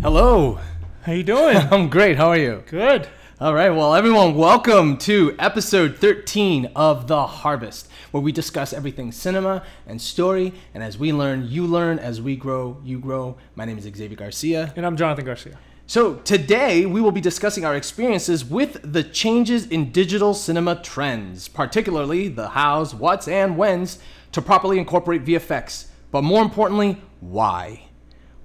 Hello. How you doing? I'm great. How are you? Good. All right. Well, everyone, welcome to episode 13 of The Harvest, where we discuss everything cinema and story. And as we learn, you learn. As we grow, you grow. My name is Xavier Garcia. And I'm Jonathan Garcia. So, today we will be discussing our experiences with the changes in digital cinema trends, particularly the hows, whats, and whens to properly incorporate VFX, but more importantly, why.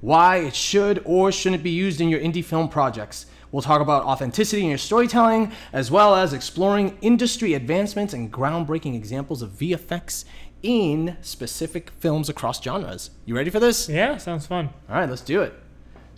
Why it should or shouldn't be used in your indie film projects. We'll talk about authenticity in your storytelling, as well as exploring industry advancements and groundbreaking examples of VFX in specific films across genres. You ready for this? Yeah, sounds fun. All right, let's do it.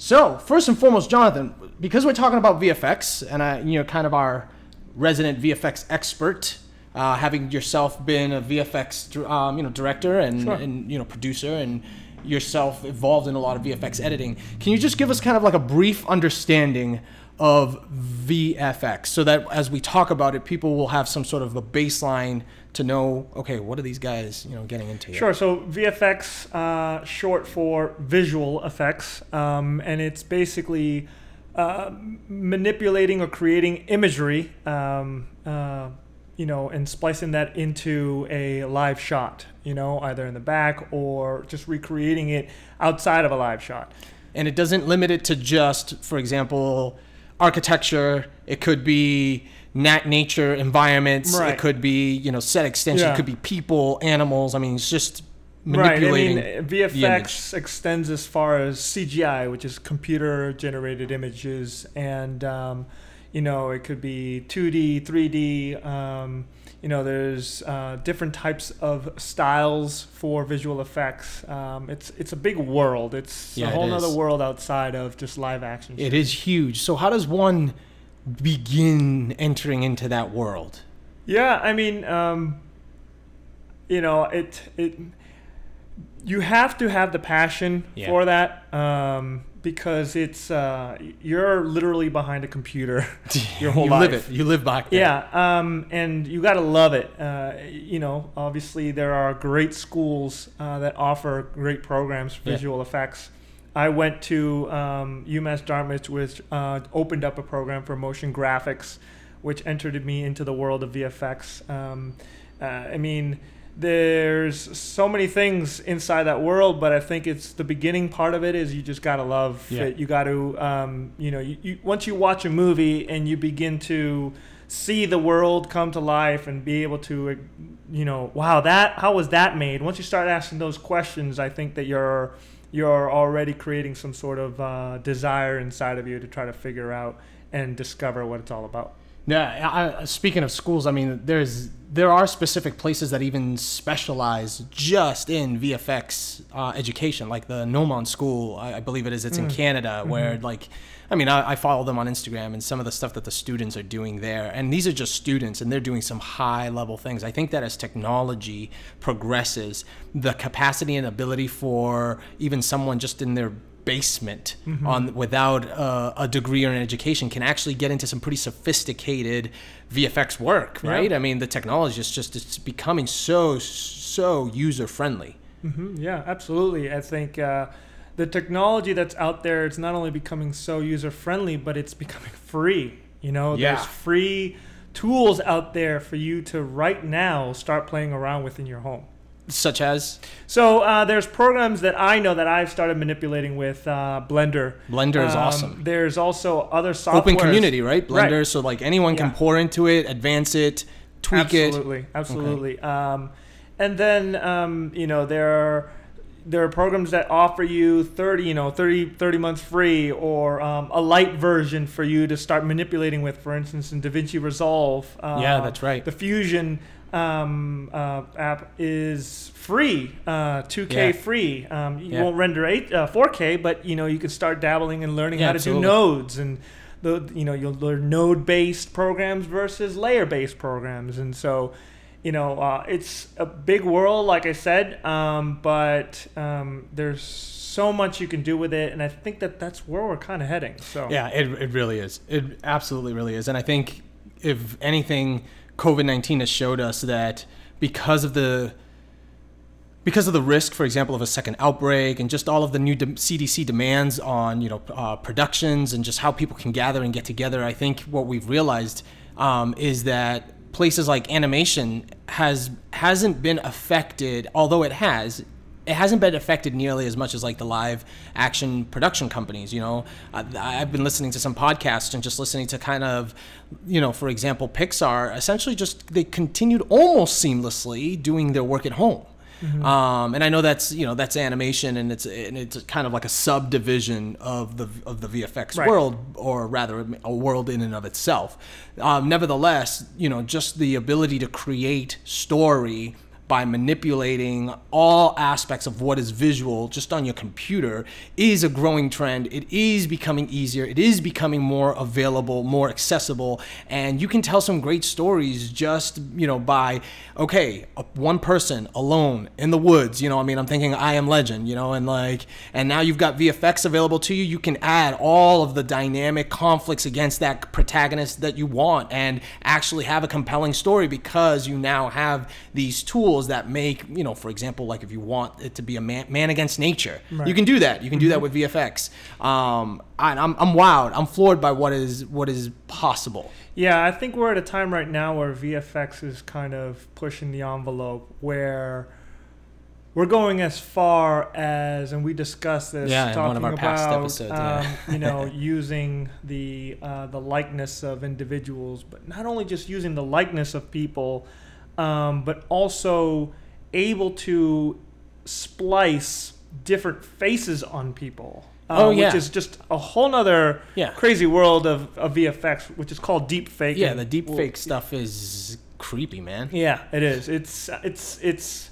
So, first and foremost, Jonathan, because we're talking about VFX, and I, you know, kind of our resident VFX expert, uh, having yourself been a VFX, um, you know, director and, Sure. and you know, producer, and yourself involved in a lot of VFX editing, can you just give us kind of like a brief understanding of VFX, so that as we talk about it, people will have some sort of a baseline to know, okay, what are these guys, you know, getting into? here? Sure. So VFX, uh, short for visual effects, um, and it's basically uh, manipulating or creating imagery, um, uh, you know, and splicing that into a live shot. You know, either in the back or just recreating it outside of a live shot. and it doesn't limit it to just, for example, architecture. It could be nat nature environments. Right. It could be you know set extension. Yeah. It could be people, animals. I mean, it's just Right. I manipulating. mean, image. VFX extends as far as CGI, which is computer generated images, and um, you know it could be 2D, 3D. Um, you know, there's uh, different types of styles for visual effects. Um, it's it's a big world. It's Yeah, a it whole other world outside of just live action. It is huge. So how does one begin entering into that world? Yeah, I mean, um, you know, it it you have to have the passion Yeah. for that um, because it's uh, you're literally behind a computer your whole you life. live it. You live back there. Yeah, um, and you got to love it. Uh, you know, obviously there are great schools uh, that offer great programs for Yeah. visual effects. I went to um, UMass Dartmouth, which uh, opened up a program for motion graphics, which entered me into the world of VFX. Um, uh, I mean, there's so many things inside that world, but I think it's the beginning part of it is you just gotta love Yeah. it. You got to, um, you know, you, you, once you watch a movie and you begin to see the world come to life and be able to, uh, you know, wow, that how was that made? Once you start asking those questions, I think that you're you're already creating some sort of uh, desire inside of you to try to figure out and discover what it's all about. Yeah, I, speaking of schools, I mean, there's there are specific places that even specialize just in VFX uh, education, like the Nomon School, I, I believe it is. It's in Canada, where like, I mean, I, I follow them on Instagram and some of the stuff that the students are doing there, and these are just students, and they're doing some high level things. I think that as technology progresses, the capacity and ability for even someone just in their basement on without uh, a degree or an education can actually get into some pretty sophisticated VFX work, Yeah. right? I mean, the technology is just it's becoming so so user friendly. hmm Yeah, absolutely. I think uh, the technology that's out there it's not only becoming so user friendly, but it's becoming free. You know, Yeah. there's free tools out there for you to right now start playing around with in your home. Such as So uh, there's programs that I know that I've started manipulating with uh, Blender. Blender is Um, awesome. There's also other software. Open community, right? Right. Blender, so like anyone can pour into it, advance it, tweak it. absolutely, absolutely. Um, and then um, you know there are there are programs that offer you 30 you know 30 30 months free or um, a light version for you to start manipulating with for instance in davinci resolve uh, Yeah, that's right. the fusion um, uh, app is free uh, 2k Yeah. free um, you Yeah. won't render 8 uh, 4k but you know you can start dabbling and learning Yeah, how to absolutely. do nodes and the you know you'll learn node based programs versus layer based programs and so you know uh, it's a big world like i said um, but um, there's so much you can do with it and i think that that's where we're kind of heading so Yeah, it, it really is. It absolutely really is. And I think if anything, COVID 19 has showed us that because of the because of the risk, for example, of a second outbreak, and just all of the new de- CDC demands on you know uh, productions and just how people can gather and get together, I think what we've realized um, is that places like animation has hasn't been affected, although it has. It hasn't been affected nearly as much as like the live action production companies. You know, I, I've been listening to some podcasts and just listening to kind of, you know, for example, Pixar. Essentially, just they continued almost seamlessly doing their work at home. Mm-hmm. Um, and I know that's you know that's animation and it's and it's kind of like a subdivision of the of the VFX right. world, or rather a world in and of itself. Um, nevertheless, you know just the ability to create story by manipulating all aspects of what is visual just on your computer is a growing trend. It is becoming easier. It is becoming more available, more accessible, and you can tell some great stories just, you know, by okay, one person alone in the woods, you know, I mean, I'm thinking I am legend, you know, and like and now you've got VFX available to you. You can add all of the dynamic conflicts against that protagonist that you want and actually have a compelling story because you now have these tools tools that make you know for example like if you want it to be a man, man against nature right. you can do that you can do that mm-hmm. with vfx um, I, I'm, I'm wowed i'm floored by what is what is possible yeah i think we're at a time right now where vfx is kind of pushing the envelope where we're going as far as, and we discussed this, yeah, talking about, episodes, um, yeah. you know, using the uh, the likeness of individuals, but not only just using the likeness of people, um, but also able to splice different faces on people. Uh, oh yeah, which is just a whole nother yeah. crazy world of, of VFX, which is called deep fake. Yeah, the deep fake stuff is creepy, man. Yeah, it is. It's it's it's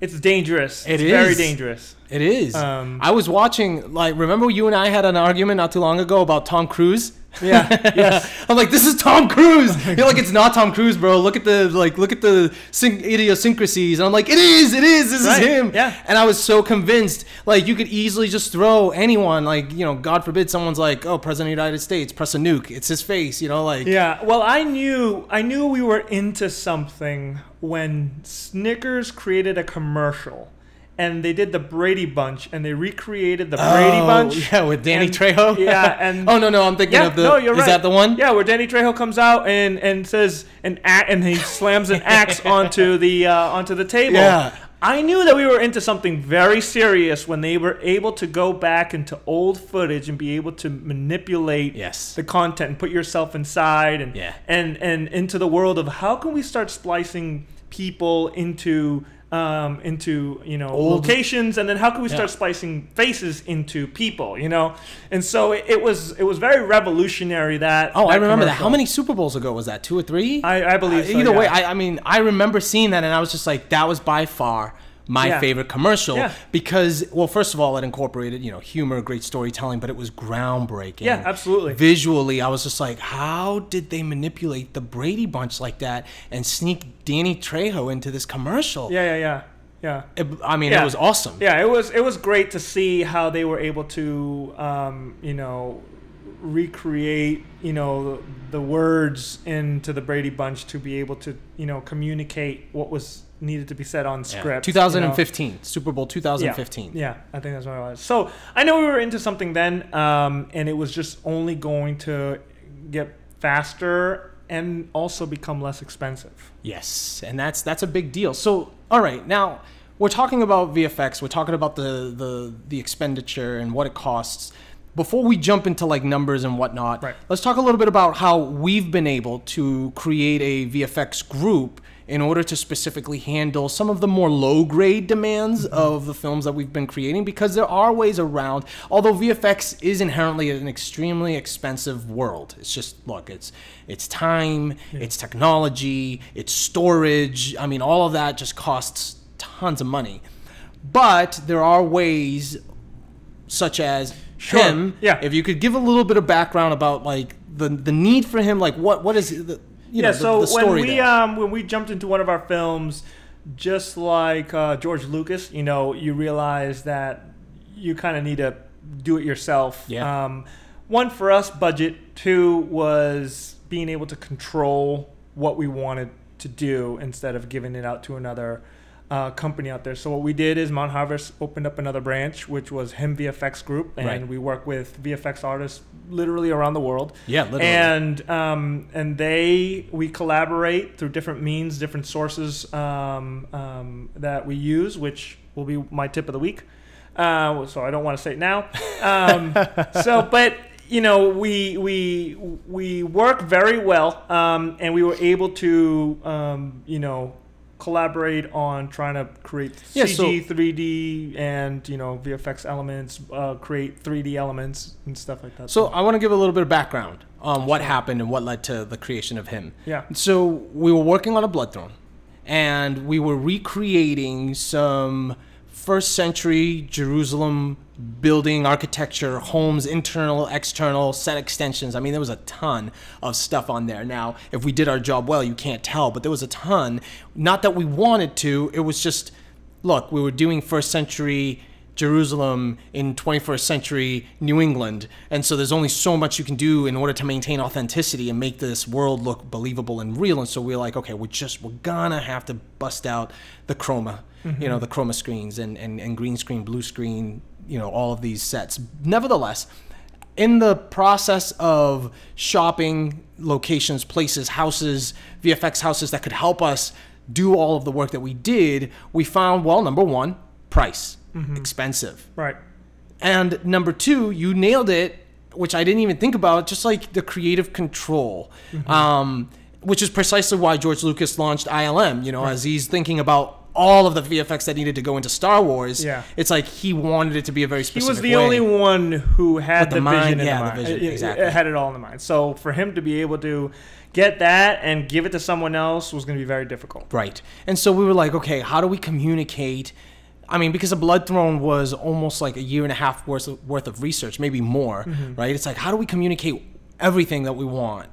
it's dangerous. It it's is. very dangerous. It is. Um, I was watching, like, remember you and I had an argument not too long ago about Tom Cruise yeah. yes. I'm like, this is Tom Cruise. You're like, it's not Tom Cruise, bro. Look at the like, look at the idiosyncrasies. And I'm like, it is, it is. This right. is him. Yeah. And I was so convinced. Like, you could easily just throw anyone. Like, you know, God forbid someone's like, oh, President of the United States, press a nuke. It's his face. You know, like. Yeah. Well, I knew, I knew we were into something when Snickers created a commercial and they did the Brady Bunch, and they recreated the oh, Brady Bunch. Yeah, with Danny and, Trejo. Yeah, and oh no, no, I'm thinking yeah, of the. No, you're is right. that the one? Yeah, where Danny Trejo comes out and and says an and he slams an axe onto the uh, onto the table. Yeah. I knew that we were into something very serious when they were able to go back into old footage and be able to manipulate yes. the content and put yourself inside and yeah. and and into the world of how can we start splicing people into um, into you know Old. locations, and then how can we start yeah. splicing faces into people? You know, and so it, it was it was very revolutionary. That oh, that I remember commercial. that. How many Super Bowls ago was that? Two or three? I, I believe. Uh, so, either yeah. way, I, I mean, I remember seeing that, and I was just like, that was by far my yeah. favorite commercial yeah. because well first of all it incorporated you know humor great storytelling but it was groundbreaking yeah absolutely visually i was just like how did they manipulate the brady bunch like that and sneak danny trejo into this commercial yeah yeah yeah yeah it, i mean yeah. it was awesome yeah it was it was great to see how they were able to um, you know recreate you know the words into the Brady Bunch to be able to you know communicate what was needed to be said on script. Yeah. 2015 you know? Super Bowl 2015. Yeah, yeah, I think that's what it was. So I know we were into something then, um, and it was just only going to get faster and also become less expensive. Yes, and that's that's a big deal. So all right, now we're talking about VFX. We're talking about the the the expenditure and what it costs before we jump into like numbers and whatnot, right. let's talk a little bit about how we've been able to create a VFX group in order to specifically handle some of the more low grade demands mm-hmm. of the films that we've been creating because there are ways around although VFX is inherently an extremely expensive world it's just look it's it's time yeah. it's technology it's storage I mean all of that just costs tons of money but there are ways such as sure. him. Yeah. If you could give a little bit of background about like the the need for him, like what what is the you yeah. Know, so the, the when we there. um when we jumped into one of our films, just like uh, George Lucas, you know, you realize that you kind of need to do it yourself. Yeah. Um, one for us, budget. Two was being able to control what we wanted to do instead of giving it out to another uh, company out there. So what we did is Mount Harvest opened up another branch, which was Him VFX Group, and Right. we work with VFX artists literally around the world. Yeah, literally. And um, and they we collaborate through different means, different sources um, um, that we use, which will be my tip of the week. Uh, so I don't want to say it now. Um, so, but you know, we we we work very well, um, and we were able to um, you know collaborate on trying to create Yeah, CG, so- 3D, and you know VFX elements, uh, create 3D elements and stuff like that. So I want to give a little bit of background on what happened and what led to the creation of him. yeah. So we were working on a blood throne, and we were recreating some first century Jerusalem building architecture, homes, internal, external, set extensions. I mean, there was a ton of stuff on there. Now, if we did our job well, you can't tell, but there was a ton. Not that we wanted to, it was just, look, we were doing first century Jerusalem in 21st century New England. And so there's only so much you can do in order to maintain authenticity and make this world look believable and real. And so we're like, okay, we're just, we're gonna have to bust out the chroma, mm-hmm. you know, the chroma screens and, and, and green screen, blue screen, you know, all of these sets. Nevertheless, in the process of shopping locations, places, houses, VFX houses that could help us do all of the work that we did, we found, well, number one, price, expensive. Right. And number two, you nailed it, which I didn't even think about, just like the creative control. Um, which is precisely why George Lucas launched ILM, you know, as he's thinking about all of the VFX that needed to go into Star Wars. Yeah. It's like he wanted it to be a very specific. He was the way. only one who had the the, mind, vision in yeah, the the vision, exactly. It had it all in the mind. So for him to be able to get that and give it to someone else was going to be very difficult. Right. And so we were like, okay, how do we communicate? I mean, because a blood throne was almost like a year and a half worth of, worth of research, maybe more, mm-hmm. right? It's like, how do we communicate everything that we want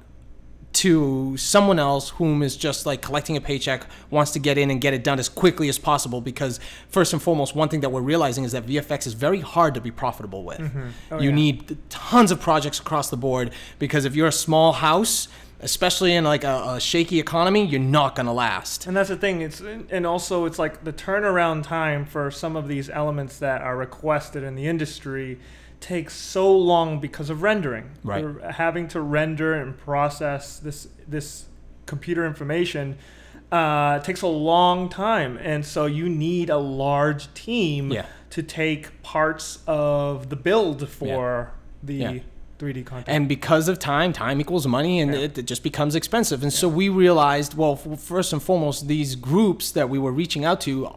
to someone else whom is just like collecting a paycheck, wants to get in and get it done as quickly as possible? Because first and foremost, one thing that we're realizing is that VFX is very hard to be profitable with. Mm-hmm. Oh, you yeah. need tons of projects across the board because if you're a small house, especially in like a, a shaky economy, you're not gonna last. And that's the thing. It's and also it's like the turnaround time for some of these elements that are requested in the industry takes so long because of rendering. Right. They're having to render and process this this computer information uh, takes a long time, and so you need a large team Yeah. to take parts of the build for the Yeah. 3D content. And because of time, time equals money, and Yeah. it, it just becomes expensive. And so we realized, well, f- first and foremost, these groups that we were reaching out to,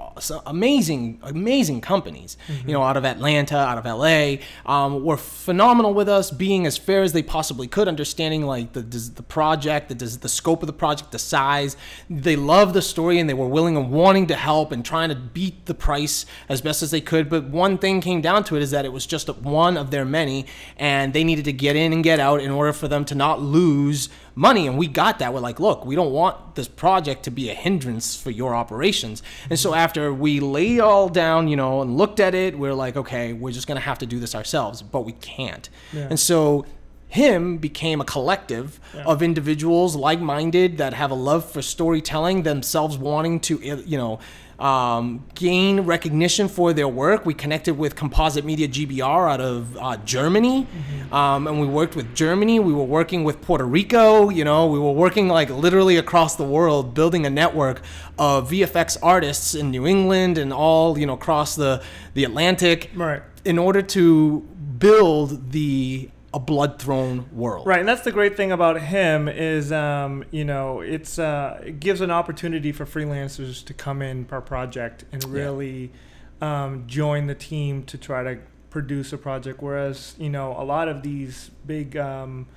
amazing, amazing companies, you know, out of Atlanta, out of LA, um, were phenomenal with us, being as fair as they possibly could, understanding like the the project, the the scope of the project, the size. They loved the story, and they were willing and wanting to help and trying to beat the price as best as they could. But one thing came down to it is that it was just one of their many, and they needed to get in and get out in order for them to not lose money. And we got that. We're like, look, we don't want this project to be a hindrance for your operations. And so after we laid it all down, you know, and looked at it, we're like, okay, we're just gonna have to do this ourselves, but we can't. Yeah. And so him became a collective of individuals like-minded that have a love for storytelling themselves wanting to you know um, gain recognition for their work. We connected with composite media gbr out of uh, germany. Um, and we worked with germany. We were working with puerto rico you know. We were working like literally across the world building a network of vfx artists in new england and all you know across the the atlantic right. in order to build the a blood throne world. Right, and that's the great thing about him is, um, you know, it's uh, it gives an opportunity for freelancers to come in per project and really um, join the team to try to produce a project. Whereas, you know, a lot of these big um,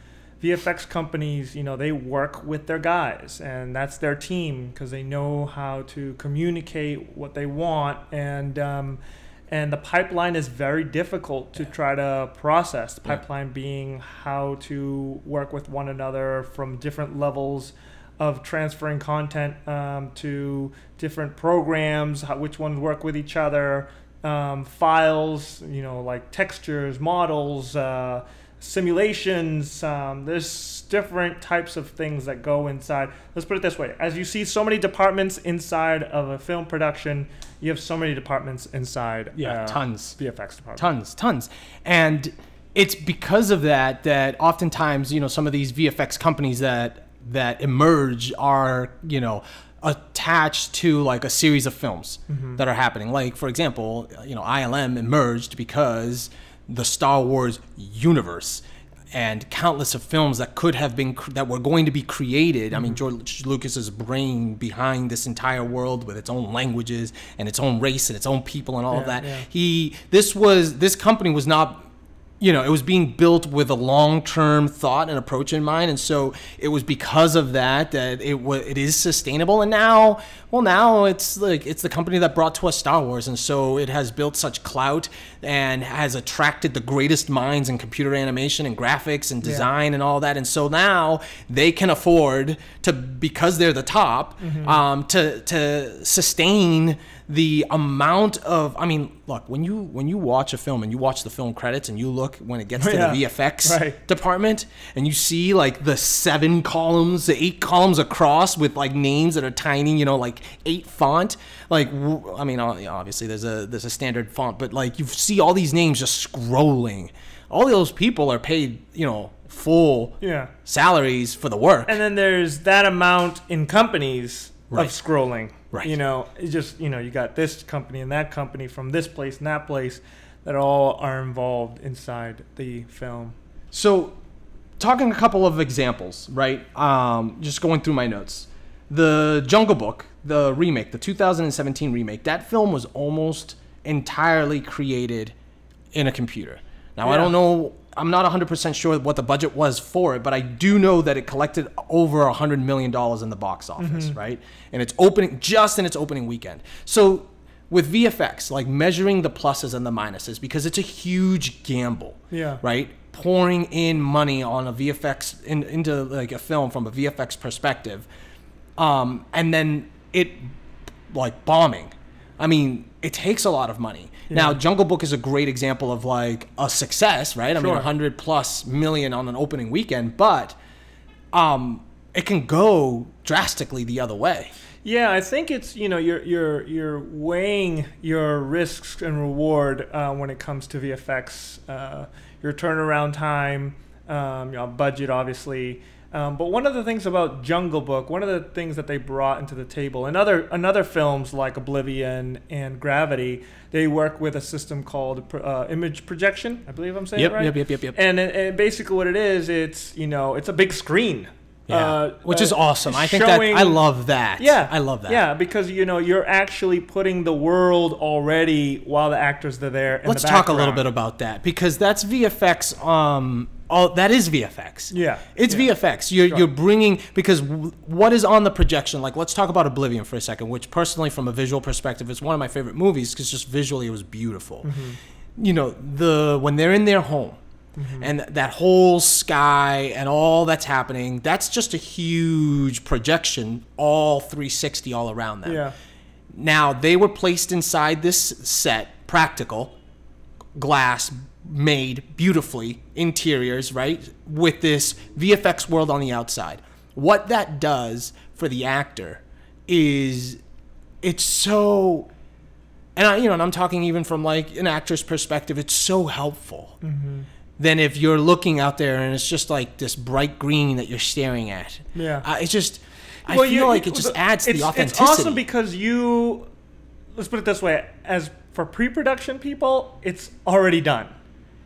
VFX companies, you know, they work with their guys, and that's their team because they know how to communicate what they want and. And the pipeline is very difficult to try to process. The Yeah. pipeline being how to work with one another from different levels of transferring content um, to different programs, how, which ones work with each other, um, files, you know, like textures, models, uh, simulations. Um, there's different types of things that go inside. Let's put it this way: as you see so many departments inside of a film production, you have so many departments inside. Yeah, uh, tons. VFX department. tons tons and it's because of that that oftentimes you know some of these vfx companies that that emerge are you know attached to like a series of films that are happening like for example you know ilm emerged because the star wars universe and countless of films that could have been that were going to be created. I mean, mm-hmm. George Lucas's brain behind this entire world with its own languages and its own race and its own people and all of that. yeah. He this was this company was not you know, it was being built with a long-term thought and approach in mind, and so it was because of that that it was it is sustainable. And now, well, now it's like it's the company that brought to us Star Wars, and so it has built such clout and has attracted the greatest minds in computer animation and graphics and design and all that. And so now they can afford to because they're the top um, to to sustain the amount of I mean, look, when you when you watch a film and you watch the film credits and you look when it gets to Yeah, the VFX right. department and you see like the seven columns, the eight columns across with like names that are tiny, you know, like eight font. Like I mean, obviously there's a there's a standard font, but like you see all these names just scrolling. All those people are paid, you know, full Yeah. salaries for the work. And then there's that amount in companies Right. of scrolling. Right. You know, it's just you know, you got this company and that company from this place and that place that all are involved inside the film. So, talking a couple of examples, right? Um, just going through my notes. The Jungle Book, the remake, the 2017 remake, that film was almost entirely created in a computer. Now, I don't know, I'm not 100% sure what the budget was for it, but I do know that it collected over $100 million in the box office, right? And it's opening, just in its opening weekend. So, with VFX, like measuring the pluses and the minuses, because it's a huge gamble Yeah. right? Pouring in money on a VFX in, into like a film from a VFX perspective, um, and then it like bombing. I mean, it takes a lot of money. Now, Jungle Book is a great example of like a success, right? I mean, 100 plus million on an opening weekend, but um, it can go drastically the other way. Yeah, I think it's you know you're you're you're weighing your risks and reward uh, when it comes to VFX, uh, your turnaround time, um, you know, budget, obviously. Um, but one of the things about Jungle Book, one of the things that they brought into the table, and other and other films like Oblivion and Gravity, they work with a system called uh, image projection. I believe I'm saying Yep, it right. yep, yep, yep, yep. And, it- and basically, what it is, it's you know, it's a big screen. uh, which is uh, awesome. I think that I love that. yeah, I love that. Yeah, because you know you're actually putting the world already while the actors are there. In Let's the talk a little bit about that because that's VFX. Um, all that is VFX. Yeah, it's yeah. VFX. You're Sure. you're bringing because w- what is on the projection? Like, let's talk about Oblivion for a second, which personally, from a visual perspective, is one of my favorite movies because just visually it was beautiful. Mm-hmm. You know, the when they're in their home. And that whole sky and all that's happening, that's just a huge projection, all 360 all around them. Yeah, Now they were placed inside this set, practical, glass made beautifully, interiors, right? With this VFX world on the outside. What that does for the actor is it's so and I, you know, and I'm talking even from like an actor's perspective, it's so helpful. Than if you're looking out there and it's just like this bright green that you're staring at. Yeah. uh, it's just. I Well, feel you- like it just adds to the authenticity. It's awesome because you. Let's put it this way: as for pre-production people, it's already done,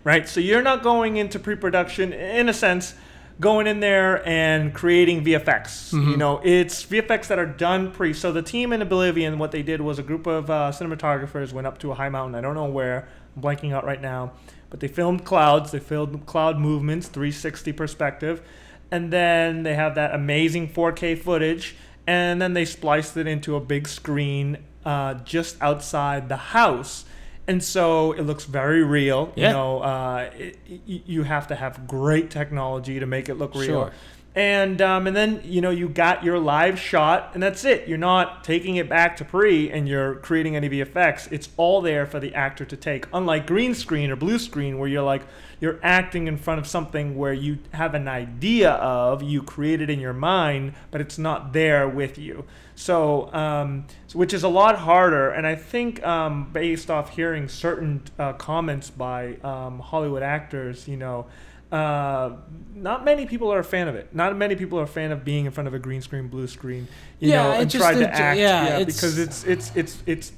right? So you're not going into pre-production in a sense, going in there and creating VFX. Mm-hmm. You know, it's VFX that are done pre. So the team in Oblivion, what they did was a group of uh, cinematographers went up to a high mountain. I don't know where. I'm blanking out right now. But they filmed clouds. They filmed cloud movements, 360 perspective, and then they have that amazing 4K footage, and then they spliced it into a big screen uh, just outside the house. And so it looks very real. Yeah. You know, uh, it, you have to have great technology to make it look real. Sure. And um, and then you know you got your live shot and that's it. You're not taking it back to pre and you're creating any vfx it's all there for the actor to take unlike green screen or blue screen where you're like you're acting in front of something where you have an idea of you created in your mind but it's not there with you. So, um, which is a lot harder and i think um, based off hearing certain uh, comments by um, hollywood actors you know uh, not many people are a fan of it. Not many people are a fan of being in front of a green screen, blue screen, you Yeah, know, and just- try to act. yeah, Yeah, it's- because it's it's it's it's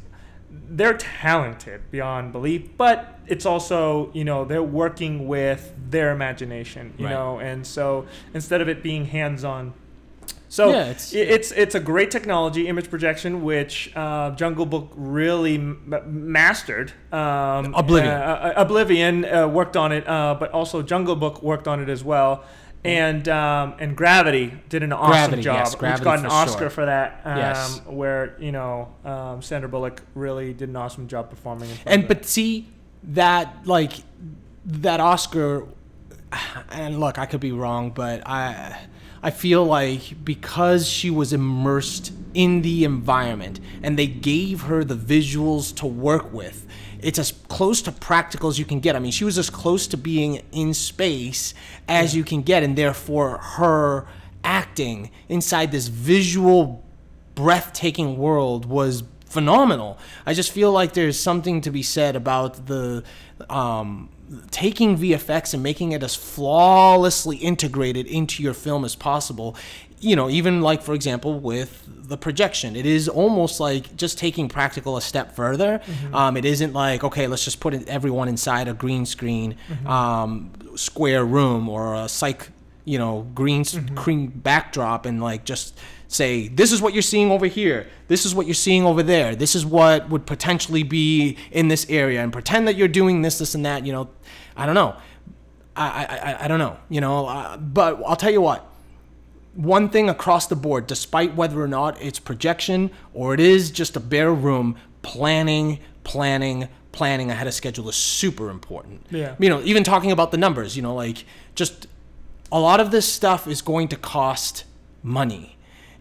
they're talented beyond belief, but it's also you know they're working with their imagination, you Right. know, and so instead of it being hands on. So Yeah, it's- it's, it's it's a great technology, image projection, which uh, Jungle Book really m- mastered. Um, Oblivion. uh, uh, Oblivion uh, worked on it, uh, but also Jungle Book worked on it as well. And um, and Gravity did an awesome Gravity, job, yes, which Gravity got an for Oscar sure. for that. Um, Yes. where you know um, Sandra Bullock really did an awesome job performing. In front and of it. but see that like that Oscar and look I could be wrong but I I feel like because she was immersed in the environment and they gave her the visuals to work with it's as close to practical as you can get I mean she was as close to being in space as you can get and therefore her acting inside this visual breathtaking world was phenomenal. I just feel like there's something to be said about the um, taking VFX and making it as flawlessly integrated into your film as possible. You know, even like for example with the projection, it is almost like just taking practical a step further. Um, it isn't like okay, let's just put everyone inside a green screen, um, square room or a psych you know green screen backdrop and like just say this is what you're seeing over here. This is what you're seeing over there. This is what would potentially be in this area. And pretend that you're doing this this and that you know. I don't know. I i, I- don't know you know uh, but i'll tell you what. One thing across the board despite whether or not it's projection or it is just a bare room planning planning planning ahead of schedule is super important. Yeah. you know even talking about the numbers you know like just a lot of this stuff is going to cost money.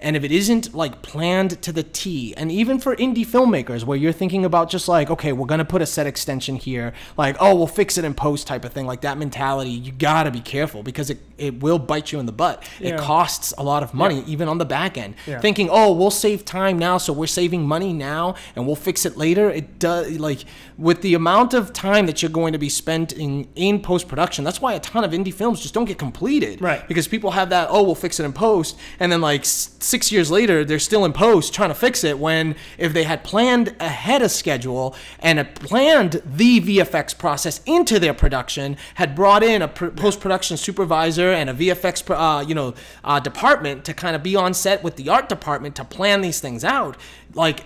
And if it isn't like planned to the T, and even for indie filmmakers where you're thinking about just like, okay, we're gonna put a set extension here, like, oh, we'll fix it in post type of thing, like that mentality, you gotta be careful because it, it will bite you in the butt. Yeah. It costs a lot of money, even on the back end. Yeah. Thinking, oh, we'll save time now, so we're saving money now and we'll fix it later. It does like with the amount of time that you're going to be spent in in post production. That's why a ton of indie films just don't get completed. Right. Because people have that, oh, we'll fix it in post, and then like six years later, they're still in post trying to fix it. When if they had planned ahead of schedule and had planned the VFX process into their production, had brought in a pr- post production supervisor and a VFX, pr- uh, you know, uh, department to kind of be on set with the art department to plan these things out, like.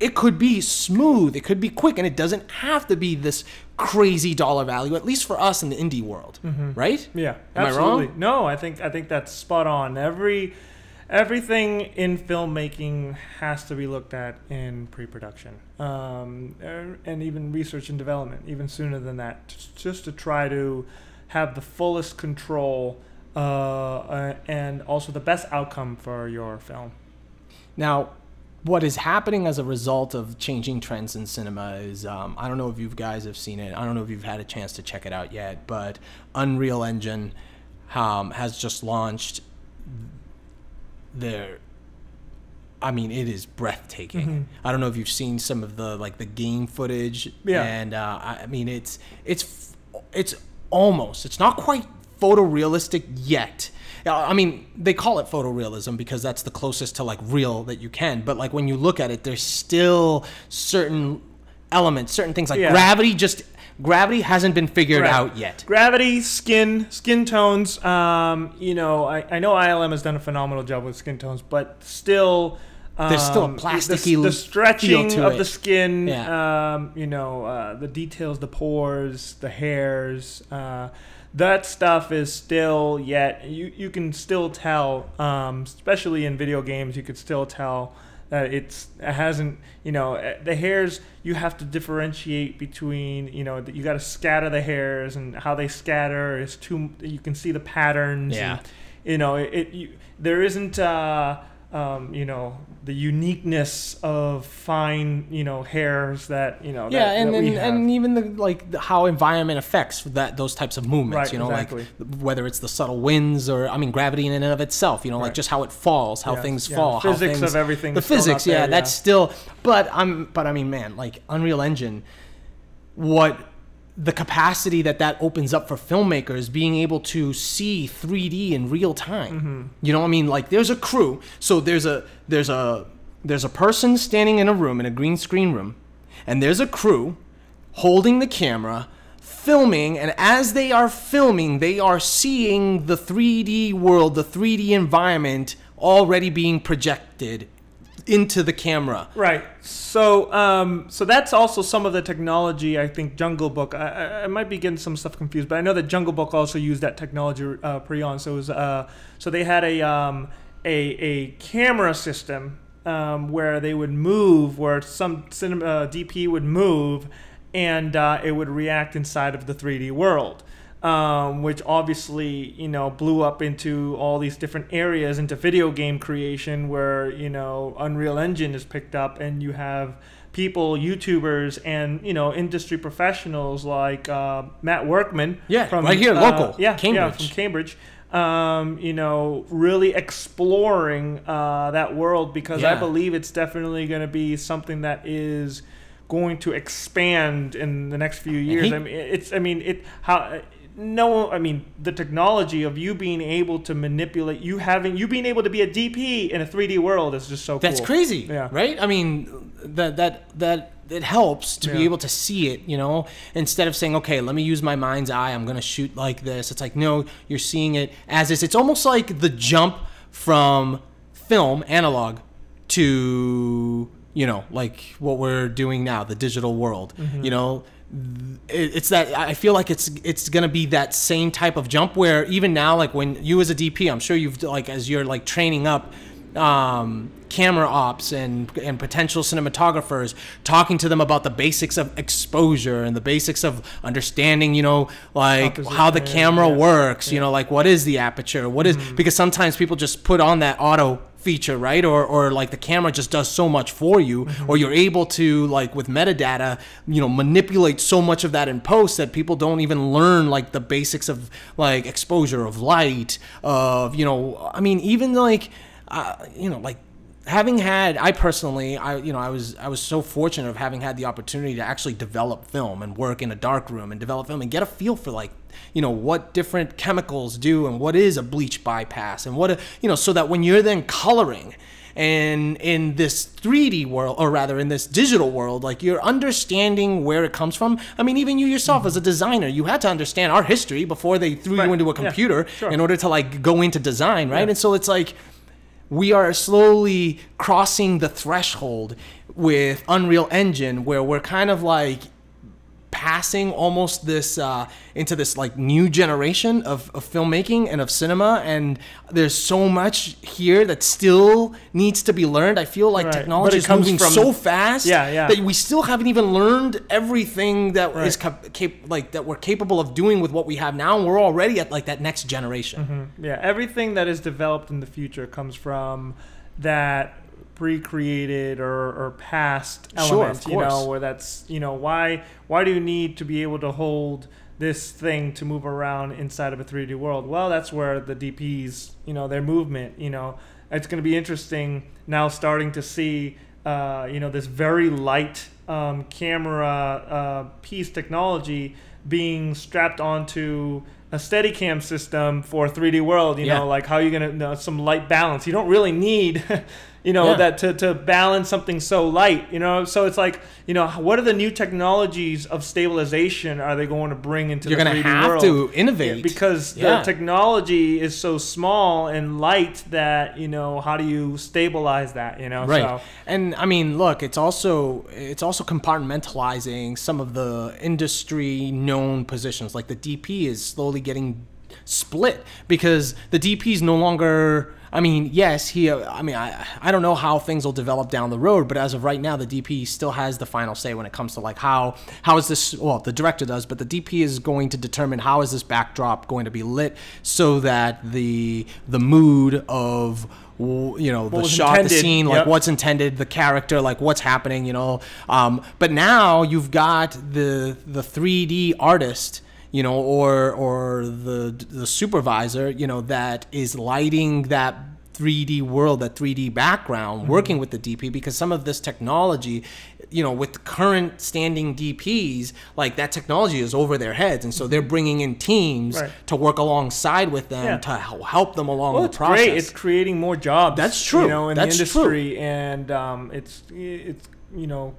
It could be smooth, it could be quick, and it doesn't have to be this crazy dollar value, at least for us in the indie world, right? Yeah, Am I absolutely. wrong? No, I think I think that's spot on. Every everything in filmmaking has to be looked at in pre-production, um, er, and even research and development, even sooner than that, just- to try to have the fullest control uh, uh, and also the best outcome for your film. Now, what is happening as a result of changing trends in cinema is um, I don't know if you guys have seen it. I don't know if you've had a chance to check it out yet, but Unreal Engine um, has just launched their. I mean, it is breathtaking. Mhm. I don't know if you've seen some of the like the game footage. Yeah. And uh, I I mean, it's it's it's almost it's not quite photorealistic yet. I mean, they call it photorealism because that's the closest to like real that you can. But like when you look at it, there's still certain elements, certain things like Yeah. gravity. Just gravity hasn't been figured Right. out yet. Gravity, skin, skin tones. Um, you know, I, I know ILM has done a phenomenal job with skin tones, but still, um, There's still a the- plasticky the, feel stretching of it. the skin. Yeah. Um, you know, uh, the details, the pores, the hairs. Uh, that stuff is still yet you you can still tell, um, especially in video games, you could still tell that it's it hasn't you know eh, the hairs you have to differentiate between you know that you got to scatter the hairs and how they scatter is too you can see the patterns Yeah. and you know, it, it you, there isn't. Uh, um, you know the uniqueness of fine you know hairs that you know yeah that, and that and, and even the like how environment affects that those types of movements Right, you know exactly. like whether it's the subtle winds or i mean gravity in and of itself you know like just how it falls how Yeah, things yeah, fall the how physics things, of everything the physics out yeah there, that's still but i'm but i mean man like unreal engine what the capacity that that opens up for filmmakers being able to see 3D in real time. Mm-hmm. You know what I mean? Like there's a crew. So there's a there's a there's a person standing in a room in a green screen room and there's a crew holding the camera filming and as they are filming they are seeing the 3D world, the 3D environment already being projected into the camera. Right. So, um, so that's also some of the technology. I think Jungle Book. I, I, I might be getting some stuff confused, but I know that Jungle Book also used that technology uh, pretty on. So it was, uh, so they had a um, a a camera system um, where they would move, where some cinema uh, DP would move, and uh, it would react inside of the 3D world um, which obviously you know blew up into all these different areas into video game creation where you know unreal engine is picked up and you have people youtubers and you know industry professionals like uh, matt workman Yeah, right here, local, yeah cambridge. yeah from cambridge um, you know really exploring uh, that world because i believe it's definitely going to be something that is going to expand in the next few years he- i mean it's i mean it how no i mean the technology of you being able to manipulate you having you being able to be a dp in a 3d world is just so That's cool. crazy, Yeah. right? I mean, that that that it helps to be able to see it, you know, instead of saying, "Okay, let me use my mind's eye. I'm gonna shoot like this." It's like, no, you're seeing it as is. It's almost like the jump from film analog to you know, like what we're doing now, the digital world. Mm-hmm. You know, it's that I feel like it's it's gonna be that same type of jump where even now, like when you as a DP, I'm sure you've like as you're like training up um, camera ops and and potential cinematographers, talking to them about the basics of exposure and the basics of understanding, you know, like how the camera yeah. works. You know, like what is the aperture? What is- because sometimes people just put on that auto feature right? Or or like the camera just does so much for you or you're able to like with metadata you know manipulate so much of that in post that people don't even learn like the basics of like exposure of light of you know i mean even like uh, you know like having had i personally i you know i was i was so fortunate of having had the opportunity to actually develop film and work in a dark room and develop film and get a feel for like you know what different chemicals do and what is a bleach bypass and what a, you know so that when you're then coloring and in this 3D world, or rather in this digital world, like you're understanding where it comes from. I mean, even you yourself as a designer, you had to understand our history before they threw Right. you into a Yeah. computer Sure. in order to like go into design, right? Yeah. And so it's like we are slowly crossing the threshold with Unreal Engine where we're kind of like passing almost this uh, into this like new generation of, of filmmaking and of cinema and there's so much here that still needs to be learned i feel like Right. Technology is moving from- so fast Yeah, yeah. that we still haven't even learned everything that is Right. cap- cap- like that we're capable of doing with what we have now and we're already at like that next generation Yeah, everything that is developed in the future comes from that pre-created or, or past Sure, element. of You know, where that's you know why why do you need to be able to hold this thing to move around inside of a 3D world? Well, that's where the DPs, you know, their movement. You know, it's going to be interesting now starting to see, uh, you know, this very light um, camera uh, piece technology being strapped onto a Steadicam system for 3D world. You Yeah. know, like how are you gonna you know, some light balance. You don't really need, you know, Yeah. that to, to balance something so light. You know, so it's like you know, what are the new technologies of stabilization are they going to bring into you're the gonna 3D have world? to innovate because Yeah. the technology is so small and light that you know how do you stabilize that? You know, right So, and i mean look it's also it's also compartmentalizing some of the industry known positions like the dp is slowly getting split because the dp is no longer I mean, yes, he. Uh, I mean, I I don't know how things will develop down the road, but as of right now, the DP still has the final say when it comes to like how how is this. Well, the director does, but the DP is going to determine how is this backdrop going to be lit so that the the mood of you know the shot intended. the scene like yep. what's intended the character like what's happening you know um, but now you've got the the 3d artist you know, or or the the supervisor, you know, that is lighting that 3D world, that 3D background, mm-hmm. working with the DP because some of this technology, you know, with current standing DPs, like that technology is over their heads, and so they're mm-hmm. bringing in teams right. to work alongside with them yeah. to help them along well, the it's process. Great. It's creating more jobs. That's true. You know, in That's the industry, true. and um, it's it's you know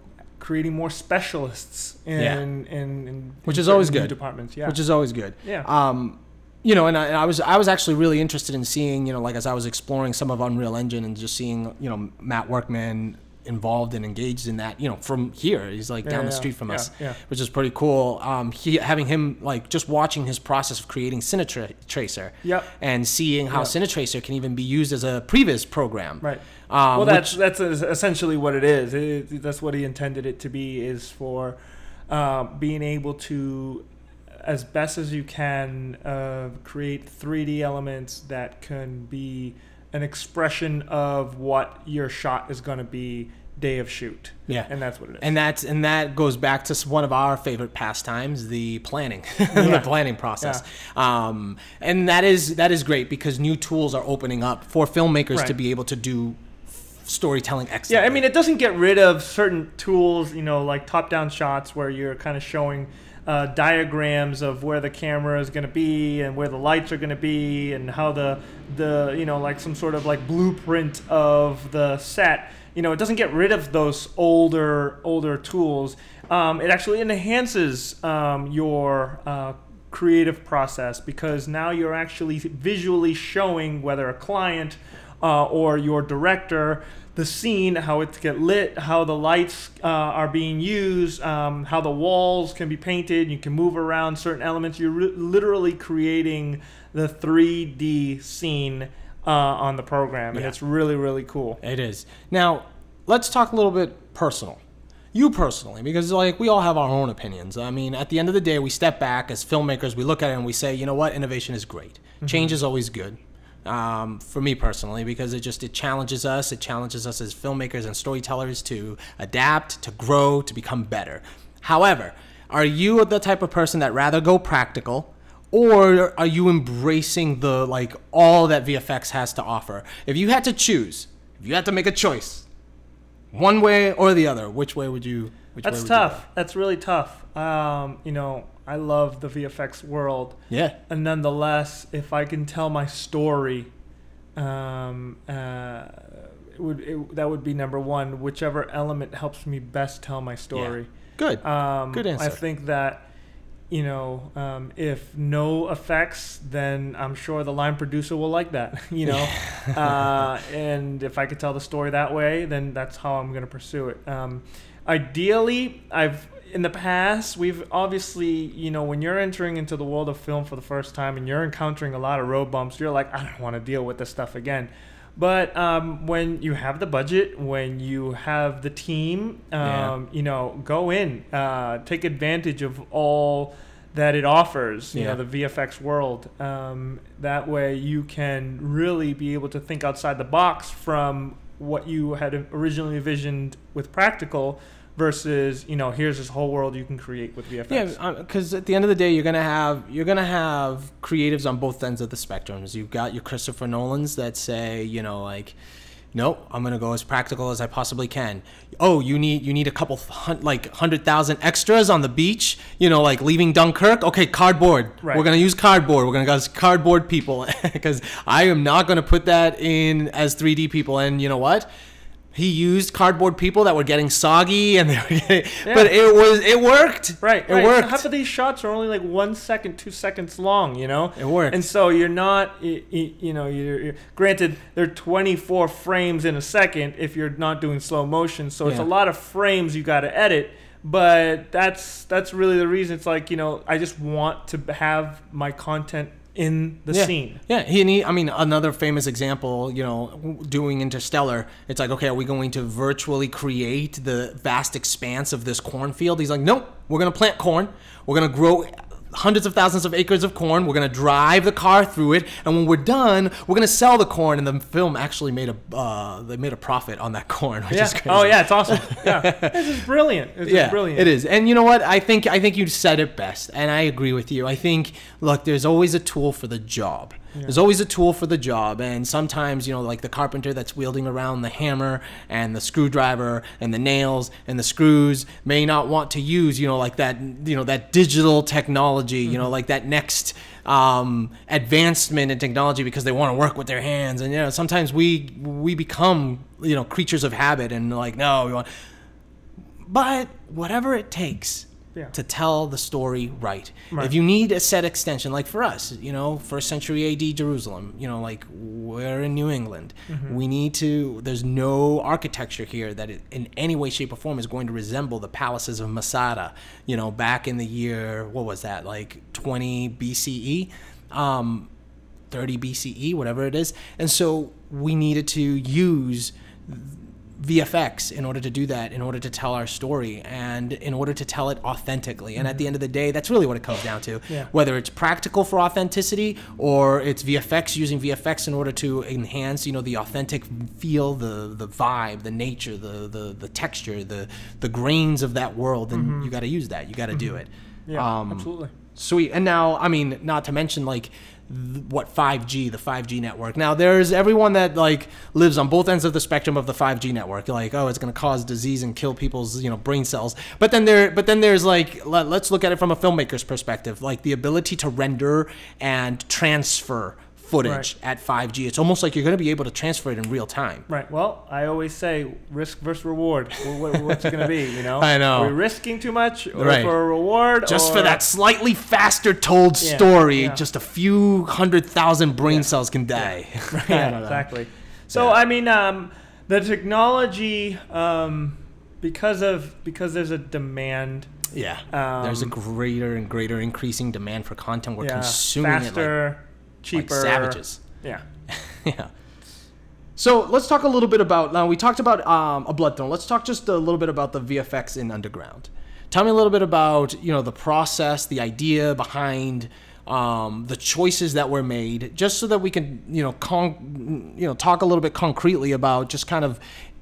creating more specialists in, yeah. in, in, in which is always good. departments yeah. Which is always good. Yeah. Um you know and I, and I, was i was actually really interested in seeing you know like as i was exploring some of unreal engine and just seeing you know matt workman involved and engaged in that you know from here. He's like yeah, down yeah, the street from us yeah. which is pretty cool. Um he having him like just watching his process of creating cinetracer yep. and seeing how yep. cinetracer can even be used as a previs program. Right um, well that's which, that's essentially what it is it, that's what he intended it to be is for uh, being able to as best as you can uh, create 3d elements that can be an expression of what your shot is going to be day of shoot. Yeah, and that's what it is. And that's and that goes back to one of our favorite pastimes, the planning, yeah. the planning process. Yeah. Um, and that is that is great because new tools are opening up for filmmakers right. to be able to do storytelling. Yeah, I mean, it doesn't get rid of certain tools, you know, like top-down shots where you're kind of showing uh, diagrams of where the camera is going to be and where the lights are going to be and how the the you know like some sort of like blueprint of the set. You know, it doesn't get rid of those older older tools. Um, it actually enhances um, your uh, creative process because now you're actually visually showing whether a client uh, or your director the scene, how it get lit, how the lights uh, are being used, um, how the walls can be painted. You can move around certain elements. You're re- literally creating the 3D scene uh, on the program, and yeah. it's really really cool. It is. Now, let's talk a little bit personal. You personally, because like we all have our own opinions. I mean, at the end of the day, we step back as filmmakers, we look at it and we say, you know what, innovation is great. Mm-hmm. Change is always good um, for me personally because it just it challenges us. It challenges us as filmmakers and storytellers to adapt to grow to become better. However are you the type of person that rather go practical or are you embracing the like all that vfx has to offer? If you had to choose if you had to make a choice one way or the other which way would you which that's tough. that's really tough. Um, you know I love the VFX world. Yeah. And nonetheless, if I can tell my story, um, uh, it would it, that would be number one. Whichever element helps me best tell my story. Yeah. Good. Um, Good answer. I think that you know, um, if no effects, then I'm sure the line producer will like that, you know. uh, and if I could tell the story that way, then that's how I'm going to pursue it. Um, ideally, I've in the past, we've obviously, you know, when you're entering into the world of film for the first time and you're encountering a lot of road bumps, you're like, I don't want to deal with this stuff again. But um, when you have the budget, when you have the team, um, yeah. you know, go in, uh, take advantage of all that it offers, you yeah. know, the VFX world. Um, that way you can really be able to think outside the box from what you had originally envisioned with practical versus you know here's this whole world you can create with VFX. Yeah, um, because at the end of the day, you're gonna have you're gonna have creatives on both ends of the spectrums. You've got your Christopher Nolan's that say you know like. Nope, I'm gonna go as practical as I possibly can. Oh, you need you need a couple hun- like hundred thousand extras on the beach. You know, like leaving Dunkirk. Okay, cardboard. Right. We're gonna use cardboard. We're gonna use cardboard people because I am not gonna put that in as 3D people. And you know what? He used cardboard people that were getting soggy and they were getting, yeah. but it was it worked right it right. worked half of these shots are only like one second two seconds long you know it worked and so you're not you, you know you're, you're, granted they're 24 frames in a second if you're not doing slow motion so yeah. it's a lot of frames you got to edit but that's that's really the reason it's like you know i just want to have my content in the yeah. scene. Yeah, he, and he, I mean, another famous example, you know, doing Interstellar, it's like, okay, are we going to virtually create the vast expanse of this cornfield? He's like, nope, we're going to plant corn. We're going to grow hundreds of thousands of acres of corn. We're gonna drive the car through it, and when we're done, we're gonna sell the corn. And the film actually made a uh, they made a profit on that corn, which yeah. is crazy. Oh yeah, it's awesome. Yeah, this is brilliant. It's yeah, brilliant. it is. And you know what? I think I think you said it best, and I agree with you. I think look, there's always a tool for the job. Yeah. There's always a tool for the job, and sometimes you know, like the carpenter that's wielding around the hammer and the screwdriver and the nails and the screws may not want to use you know like that you know that digital technology, mm-hmm. you know, mm-hmm. like that next um, advancement in technology because they want to work with their hands, and you know sometimes we we become you know creatures of habit and like no we want, but whatever it takes yeah. to tell the story right. right. If you need a set extension, like for us, you know, first century AD Jerusalem, you know, like we're in New England. Mm-hmm. We need to, there's no architecture here that it, in any way, shape, or form is going to resemble the palaces of Masada, you know, back in the year, what was that, like 20 BCE? Um, 30 BCE, whatever it is. And so we needed to use VFX in order to do that, in order to tell our story, and in order to tell it authentically. And at the end of the day, that's really what it comes down to. Yeah. Whether it's practical for authenticity or it's VFX using VFX in order to enhance, you know, the authentic feel, the the vibe, the nature, the the, the texture, the the grains of that world, then mm-hmm. you got to use that. You got to mm-hmm. do it. Yeah, um, absolutely. Sweet. And now, I mean, not to mention like what 5G, the 5G network. Now there's everyone that like lives on both ends of the spectrum of the 5G network. Like, oh, it's going to cause disease and kill people's, you know, brain cells. But then there but then there's like let, let's look at it from a filmmaker's perspective, like the ability to render and transfer footage right. at 5G. It's almost like you're going to be able to transfer it in real time. Right. Well, I always say risk versus reward. What's it going to be? You know. I know. Are we risking too much, or right. for a reward, just or... for that slightly faster told yeah, story, yeah. just a few hundred thousand brain yeah. cells can die. Yeah, exactly. So I mean, um, the technology, um, because of because there's a demand. Yeah. Um, there's a greater and greater increasing demand for content. We're consuming faster, it like cheaper like savages. Yeah. yeah. So let's talk a little bit about now. We talked about um, a blood throne. Let's talk just a little bit about the VFX in Underground. Tell me a little bit about you know the process, the idea behind um, the choices that were made, just so that we can you know con- you know talk a little bit concretely about just kind of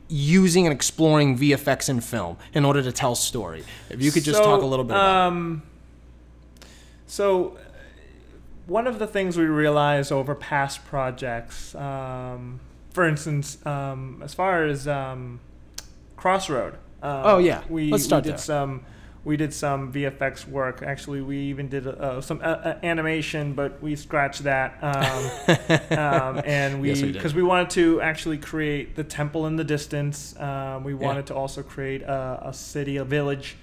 using and exploring VFX in film in order to tell story. If you could just so, talk a little bit about. Um, so one of the things we realized over past projects, um, for instance, um, as far as um, Crossroad. Um, oh yeah, we, Let's start we did there. some we did some VFX work. Actually, we even did uh, some uh, uh, animation, but we scratched that. Um, um, and we because we, we, wanted to actually create the temple in the distance. Um, we wanted yeah. to also create a, a, city, a village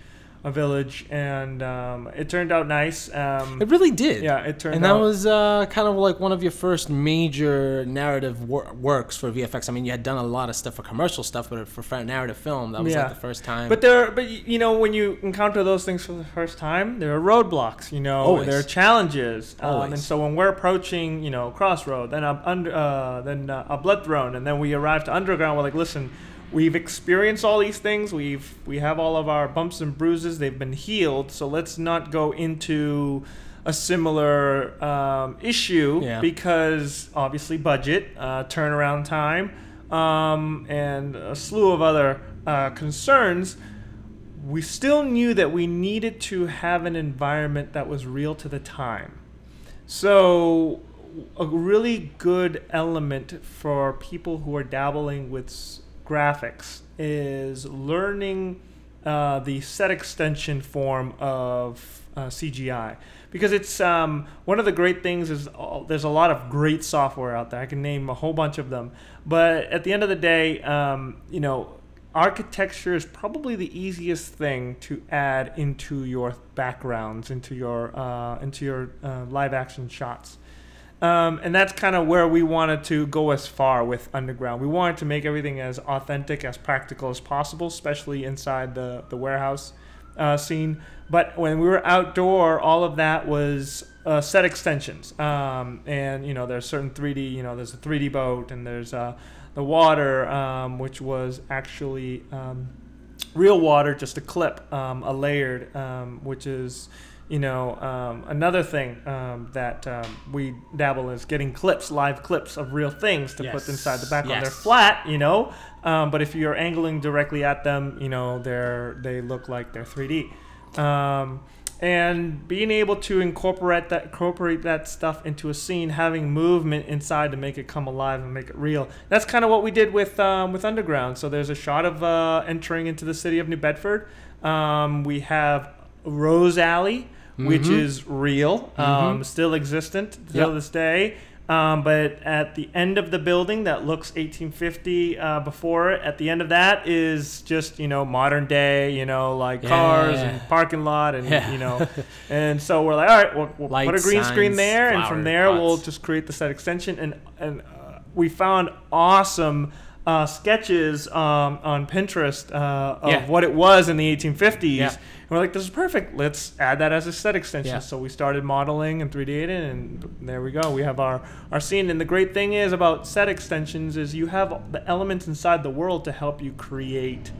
a village, and um, it turned out nice. Um, it really did. Yeah, it turned. Out And that was uh, kind of like one of your first major narrative wor- works for VFX. I mean, you had done a lot of stuff for commercial stuff, but for narrative film, that was yeah. like the first time. But there, but you know, when you encounter those things for the first time, there are roadblocks. You know, Always. there are challenges. Um, and so when we're approaching, you know, Crossroad, then a under, uh, then uh, a Blood Throne, and then we arrive to Underground, we're like, listen we've experienced all these things. We've we have all of our bumps and bruises. They've been healed. So let's not go into a similar um, issue yeah. because obviously budget, uh, turnaround time, um, and a slew of other uh, concerns. We still knew that we needed to have an environment that was real to the time. So a really good element for people who are dabbling with graphics is learning uh, the set extension form of uh, CGI because it's um, one of the great things is uh, there's a lot of great software out there. I can name a whole bunch of them, but at the end of the day, um, you know, architecture is probably the easiest thing to add into your backgrounds, into your uh, into your uh, live action shots. Um, and that's kind of where we wanted to go as far with Underground. We wanted to make everything as authentic, as practical as possible, especially inside the, the warehouse. uh, scene. But when we were outdoor, all of that was uh, set extensions. Um, and you know, there's certain 3D. You know, there's a 3D boat, and there's uh, the water, um, which was actually um, real water, just a clip, um, a layered, um, which is you know, um, another thing um, that um, we dabble in is getting clips, live clips of real things to Yes. put inside the background. Yes. They're flat, you know, um, but if you're angling directly at them, you know, they're they look like they're 3D. Um, and being able to incorporate that incorporate that stuff into a scene, having movement inside to make it come alive and make it real. That's kind of what we did with um, with Underground. So there's a shot of uh, entering into the city of New Bedford. Um, we have Rose Alley, which Mhm. is real, um, still existent till Yep. this day. Um, but at the end of the building that looks 1850 uh, before it, at the end of that is just you know modern day, you know like Yeah, cars and parking lot and Yeah. you know, and so we're like, all right, we'll, we'll put a green screen signs, there, and from there we'll just create the set extension, and and uh, we found awesome. Uh, sketches um, on Pinterest uh, of Yeah. what it was in the 1850s. We're like, this is perfect. Let's add that as a set extension. Yeah. So we started modeling and 3D ing, and there we go. We have our, our scene. And the great thing is about set extensions is you have the elements inside the world to help you create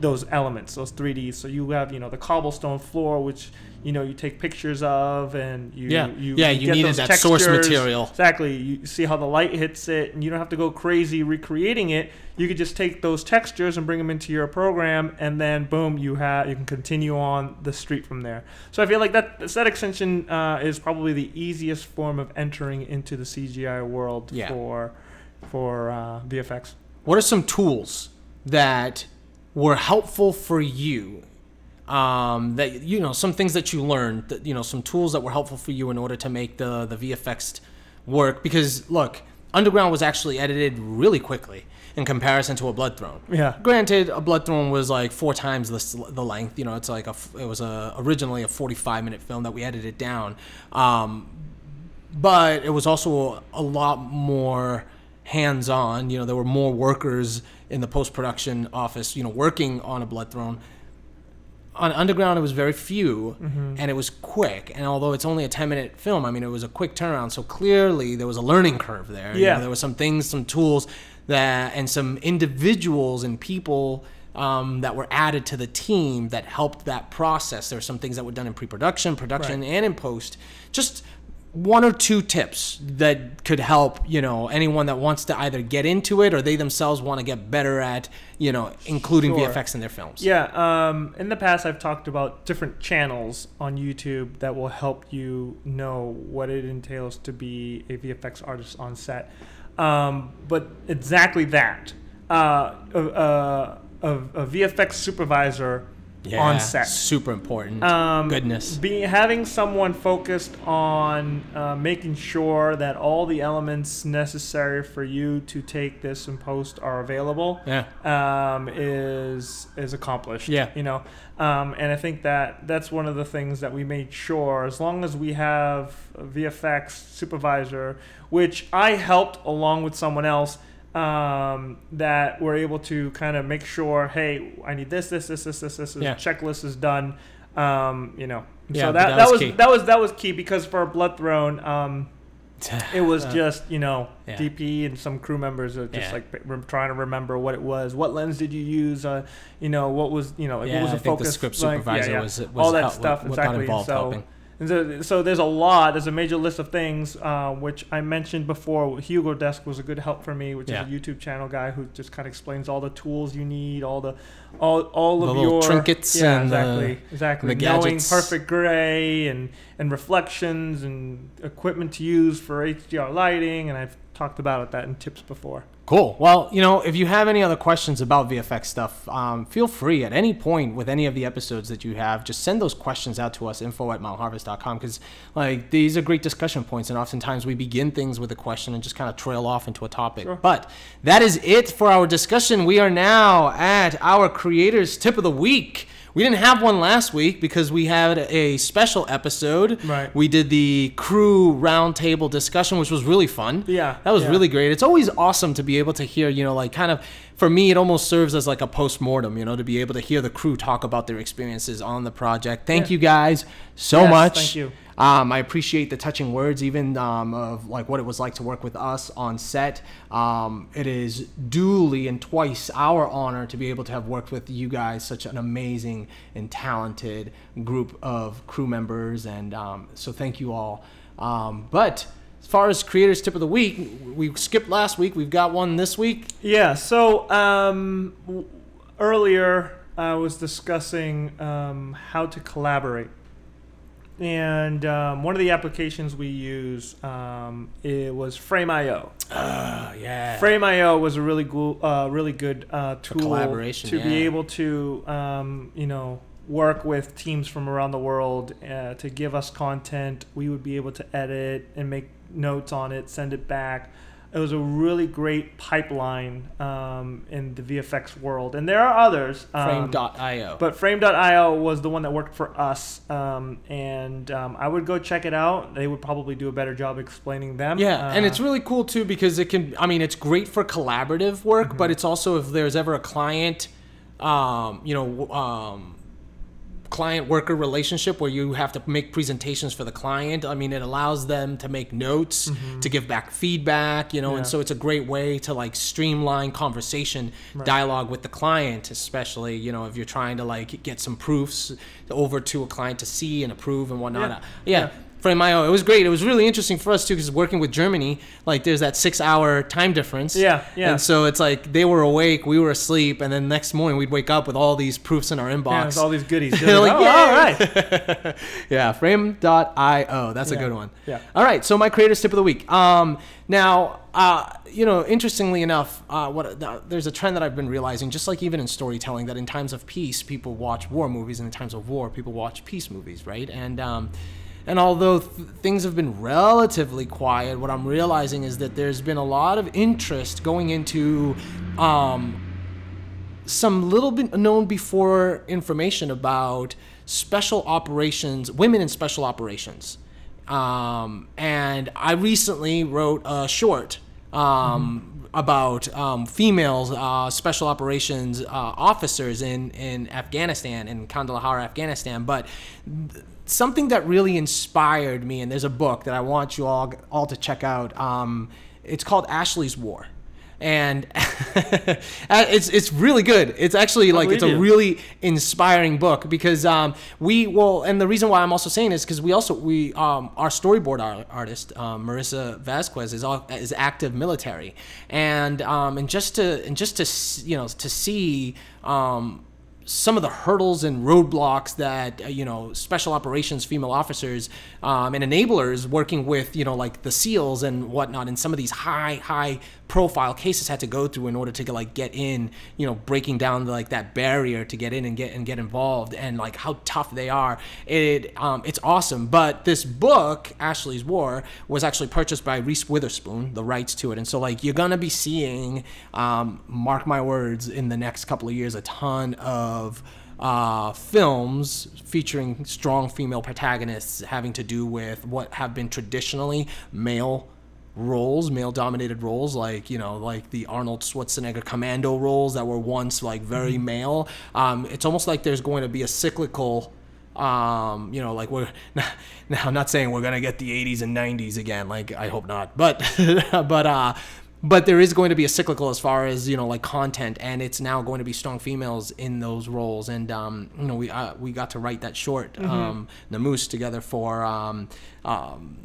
those elements, those 3Ds. So you have, you know, the cobblestone floor, which you know you take pictures of, and you Yeah. you, Yeah, you get needed those that source textures. material. Exactly. You see how the light hits it, and you don't have to go crazy recreating it. You could just take those textures and bring them into your program, and then boom, you have you can continue on the street from there. So I feel like that set extension uh, is probably the easiest form of entering into the CGI world Yeah. for for uh, VFX. What are some tools that were helpful for you? Um, that you know, some things that you learned, that, you know, some tools that were helpful for you in order to make the the VFX work. Because look, Underground was actually edited really quickly in comparison to a Blood Throne. Yeah. Granted, a Blood Throne was like four times the, the length. You know, it's like a it was a originally a 45 minute film that we edited down. Um, but it was also a lot more hands on. You know, there were more workers in the post production office, you know, working on a Blood Throne. On Underground, it was very few, Mm-hmm. and it was quick. And although it's only a 10 minute film, I mean, it was a quick turnaround. So clearly, there was a learning curve there. You know, Yeah. there were some things, some tools that, and some individuals and people um, that were added to the team that helped that process. There were some things that were done in pre production, production, Right. and in post. Just one or two tips that could help you know anyone that wants to either get into it or they themselves want to get better at you know including Sure. VFX in their films. Yeah, um, in the past, I've talked about different channels on YouTube that will help you know what it entails to be a VFX artist on set. Um, but exactly that, uh, a, a, a, a VFX supervisor on set. super important. Um, Goodness. Be, having someone focused on uh, making sure that all the elements necessary for you to take this and post are available Yeah. um, is is accomplished. Yeah. you know, um, and I think that that's one of the things that we made sure. As long as we have a VFX supervisor, which I helped along with someone else, um, that we're able to kind of make sure, hey, I need this, this, this, this, this, this. this Yeah. Checklist is done. Um, you know, Yeah, so that, that that was was key. that was that was key because for Blood Throne, um, it was Uh, just you know yeah. DP and some crew members are just Yeah. like re- trying to remember what it was. What lens did you use? Uh, you know what was you know like, yeah, what was I the think focus? the script like, supervisor yeah. was, was all that help- stuff what, what got exactly. involved so, helping. And so, there's a lot. There's a major list of things uh, which I mentioned before. Hugo's Desk was a good help for me, which Yeah. is a YouTube channel guy who just kind of explains all the tools you need, all the all all The of your trinkets Yeah, and the- exactly, exactly. the Knowing gadgets. perfect gray and and reflections and equipment to use for HDR lighting, and I've talked about it that in tips before. Cool. Well, you know, if you have any other questions about VFX stuff, um, feel free at any point with any of the episodes that you have, just send those questions out to us, info at mountharvest.com, because, like, these are great discussion points, and oftentimes we begin things with a question and just kind of trail off into a topic. Sure. But that is it for our discussion. We are now at our creators' tip of the week. We didn't have one last week because we had a special episode. Right. We did the crew roundtable discussion, which was really fun. Yeah, That was yeah. really great. It's always awesome to be able to hear, you know, like kind of for me, it almost serves as like a post mortem, you know, to be able to hear the crew talk about their experiences on the project. Thank Yeah. you guys so Yes, much. thank you. Um, I appreciate the touching words, even um, of like what it was like to work with us on set. Um, it is duly and twice our honor to be able to have worked with you guys, such an amazing and talented group of crew members, and um, so thank you all. Um, but as far as creators tip of the week, we skipped last week. We've got one this week. Yeah. So um, earlier I was discussing um, how to collaborate, and um, one of the applications we use um, it was Frame.io. Uh, yeah. Frame.io was a really cool, uh, really good uh, tool collaboration, to be able to, um, you know, work with teams from around the world uh, to give us content. We would be able to edit and make notes on it, send it back. It was a really great pipeline um, in the VFX world, and there are others. um, Frame.io. but Frame.io was the one that worked for us, um, and um, I would go check it out. They would probably do a better job explaining them. Yeah, and Uh, it's really cool too because it can. I mean, it's great for collaborative work, Mm-hmm. but it's also if there's ever a client, um, you know, um, client worker relationship where you have to make presentations for the client. I mean, it allows them to make notes, to give back feedback, you know, Mm-hmm. Yeah. and so it's a great way to like streamline conversation, dialogue with the client, especially, you know, if you're trying to like get some proofs over to a client to see and approve and whatnot. Yeah. yeah. Yeah. Frame.io. It was great. It was really interesting for us too, because working with Germany, like there's that six-hour time difference. Yeah, yeah. And so it's like they were awake, we were asleep, and then next morning we'd wake up with all these proofs in our inbox. it's all these goodies. Like, oh, all right. yeah, frame.io. That's a good one. Yeah. All right, so my creator's tip of the week. Um, now, uh, you know, interestingly enough, uh, what uh, there's a trend that I've been realizing, just like even in storytelling, that in times of peace, people watch war movies, and in times of war, people watch peace movies, right? And um, and although th- things have been relatively quiet, what I'm realizing is that there's been a lot of interest going into um, some little bit known before information about special operations, women in special operations. Um, and I recently wrote a short um, about um, females, uh, special operations uh, officers in, in Afghanistan, in Kandahar, Afghanistan. But something that really inspired me, and there's a book that I want you all, all to check out. Um, it's called Ashley's War and it's it's really good. It's actually like it's a you. really inspiring book because um, we well, and the reason why I'm also saying this because we also we um, our storyboard ar- artist um, Marissa Vasquez is all, is active military, and um, and just to and just to you know to see. Some of the hurdles and roadblocks that uh, you know special operations female officers um, and enablers working with you know like the seals and whatnot in some of these high high profile cases had to go through in order to like get in you know breaking down like that barrier to get in and get and get involved and like how tough they are. It um, it's awesome. But this book Ashley's War was actually purchased by Reese Witherspoon the rights to it. And so like you're gonna be seeing um, mark my words in the next couple of years a ton of uh, films featuring strong female protagonists having to do with what have been traditionally male roles, male dominated roles, like, you know, like the Arnold Schwarzenegger commando roles that were once like very male. Um, it's almost like there's going to be a cyclical um you know like we're now i'm not saying we're gonna get the 80s and 90s again like i hope not but but uh but there is going to be a cyclical as far as you know like content and it's now going to be strong females in those roles. And um you know we uh, we got to write that short um namoose together for um um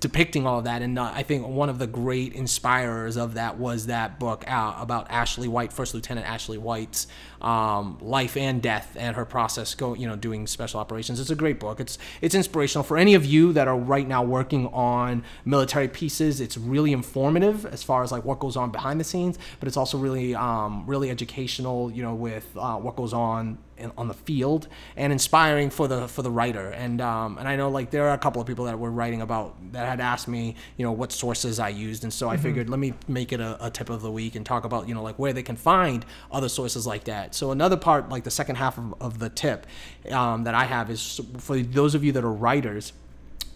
depicting all of that and uh, i think one of the great inspirers of that was that book uh, about ashley white first lieutenant ashley white's um, life and death and her process go you know doing special operations. It's a great book. It's it's inspirational for any of you that are right now working on military pieces. It's really informative as far as like what goes on behind the scenes but it's also really um, really educational you know with uh, what goes on on the field and inspiring for the for the writer. And um, and I know like there are a couple of people that were writing about that had asked me you know what sources I used. And so I figured let me make it a, a tip of the week and talk about you know like where they can find other sources like that. That. So another part, like the second half of, of the tip um, that I have is for those of you that are writers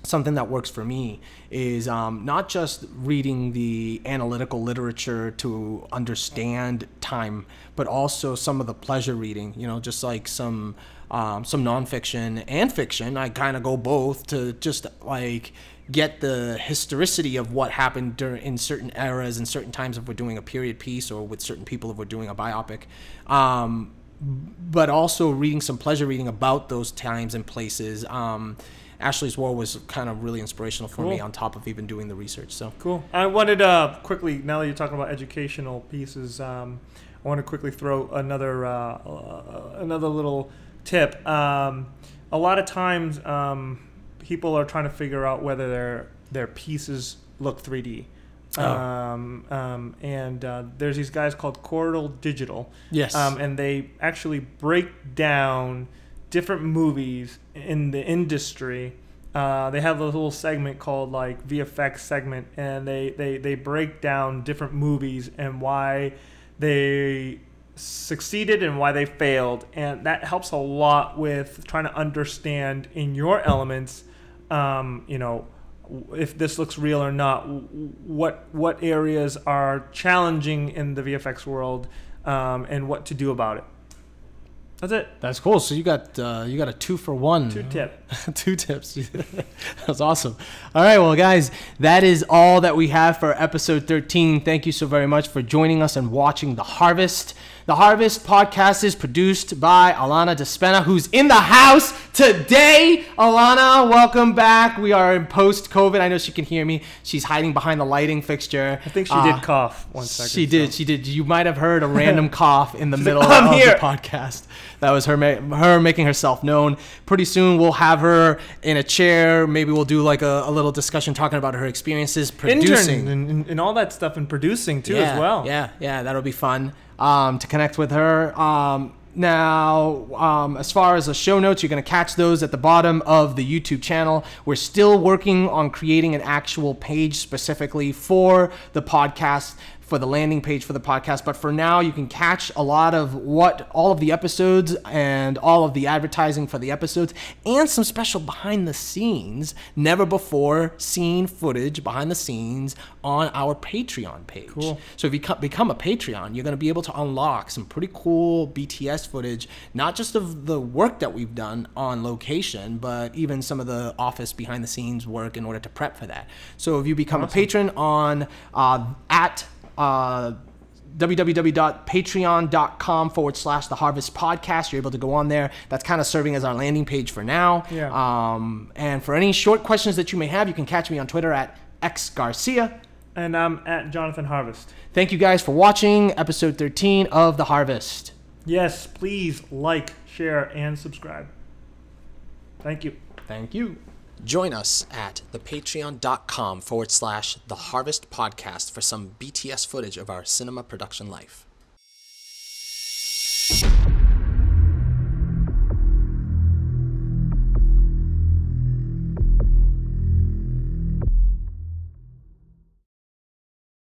something that works for me is um, not just reading the analytical literature to understand time, but also some of the pleasure reading. You know, just like some um, some nonfiction and fiction. I kind of go both to just like get the historicity of what happened during in certain eras and certain times if we're doing a period piece or with certain people if we're doing a biopic. Um, but also reading some pleasure reading about those times and places. Um, Ashley's War was kind of really inspirational for cool. me on top of even doing the research. So cool. I wanted uh, quickly now that you're talking about educational pieces, um, I want to quickly throw another uh, uh, another little tip. Um, a lot of times, um, people are trying to figure out whether their their pieces look 3D. Oh. Um, um, and uh, there's these guys called Corridor Digital. Yes. Um, and they actually break down different movies in the industry. Uh, they have a little segment called like VFX segment, and they, they, they break down different movies and why they succeeded and why they failed. And that helps a lot with trying to understand in your elements, um, you know, if this looks real or not, what what areas are challenging in the VFX world, um, and what to do about it. That's it. That's cool. So you got uh, you got a two for one. Two tip. two tips. That's awesome. All right, well, guys, that is all that we have for episode 13. Thank you so very much for joining us and watching The Harvest. The Harvest podcast is produced by Alana Dispena, who's in the house today. Alana, welcome back. We are in post COVID. I know she can hear me. She's hiding behind the lighting fixture. I think she uh, did cough one second. She did. So. She did. You might have heard a random cough in the middle of here. the podcast. That was her ma- her making herself known. Pretty soon we'll have her in a chair. Maybe we'll do like a, a little discussion talking about her experiences producing and, and, and, all that stuff and producing too yeah, as well. Yeah, yeah, that'll be fun um, to connect with her. Um, now, um, as far as the show notes, you're going to catch those at the bottom of the YouTube channel. We're still working on creating an actual page specifically for the podcast for the landing page for the podcast. But for now, you can catch a lot of what all of the episodes and all of the advertising for the episodes and some special behind the scenes, never before seen footage behind the scenes on our Patreon page. Cool. So if you become a Patreon, you're going to be able to unlock some pretty cool BTS footage, not just of the work that we've done on location, but even some of the office behind the scenes work in order to prep for that. So if you become awesome. a patron on uh, at uh, www.patreon.com forward slash the harvest podcast. You're able to go on there. That's kind of serving as our landing page for now. Yeah. um, and for any short questions that you may have you can catch me on twitter at x garcia and i'm at jonathan harvest. Thank you guys for watching episode 13 of the harvest. Yes please like share and subscribe. Thank you. Thank you Join us at the patreon.com forward slash the harvest podcast for some BTS footage of our cinema production life.